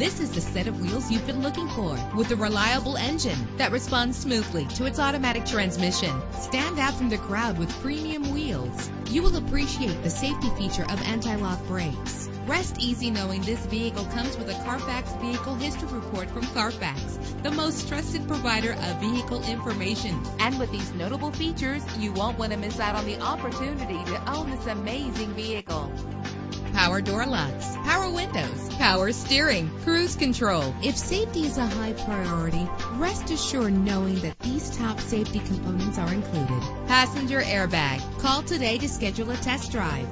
This is the set of wheels you've been looking for with a reliable engine that responds smoothly to its automatic transmission. Stand out from the crowd with premium wheels. You will appreciate the safety feature of anti-lock brakes. Rest easy knowing this vehicle comes with a Carfax Vehicle History Report from Carfax, the most trusted provider of vehicle information. And with these notable features, you won't want to miss out on the opportunity to own this amazing vehicle. Power door locks, power windows, power steering, cruise control. If safety is a high priority, rest assured knowing that these top safety components are included. Passenger airbag. Call today to schedule a test drive.